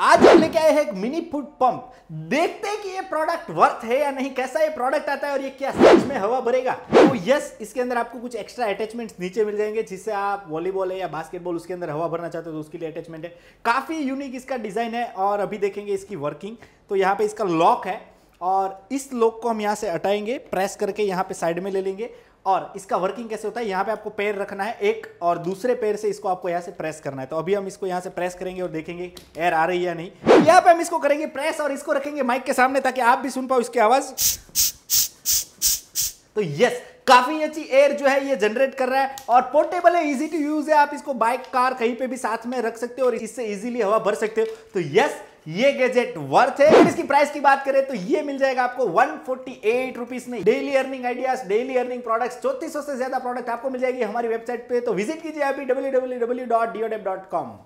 आज हम लेके आए हैं एक मिनी फ़ूड पंप देखते हैं कि ये प्रोडक्ट वर्थ है या नहीं, कैसा ये प्रोडक्ट आता है और ये क्या सच में हवा भरेगा। तो यस इसके अंदर आपको कुछ एक्स्ट्रा अटैचमेंट्स नीचे मिल जाएँगे, जिससे आप वॉलीबॉल है या बास्केटबॉल उसके अंदर हवा भरना चाहते हो तो उसके लिए अटैचमेंट है। काफ़ी यूनिक इसका डिज़ाइन है और अभी देखेंगे इसकी वर्किंग तो यहाँ पे इसका लॉक है। और इस लोक को हम यहाँ से हटाएँगे प्रेस करके यहाँ पे साइड में ले लेंगे। और इसका वर्किंग कैसे होता है? यहाँ पे आपको पैर रखना है एक और दूसरे पैर से इसको आपको यहाँ से प्रेस करना है। तो अभी हम इसको यहाँ से प्रेस करेंगे और देखेंगे एयर आ रही है या नहीं। यहाँ पे हम इसको करेंगे प्रेस और इसको रखेंगे माइक के सामने ताकि आप भी सुन पाओ इसकी आवाज़। तो यस काफ़ी अच्छी एयर जो है ये जनरेट कर रहा है और पोर्टेबल है इजी टू यूज़ है, आप इसको बाइक कार कहीं पे भी साथ में रख सकते हो और इससे इजीली हवा भर सकते हो। तो यस ये गैजेट वर्थ है। इसकी प्राइस की बात करें तो ये मिल जाएगा आपको वन फोर्टी में। Daily earning ideas daily earning products चौतीस से ज़्यादा प्रोडक्ट आपको मिल जाएगी हमारी वेबसाइट पे। तो विज़िट कीजिए अभी डब्ल्यू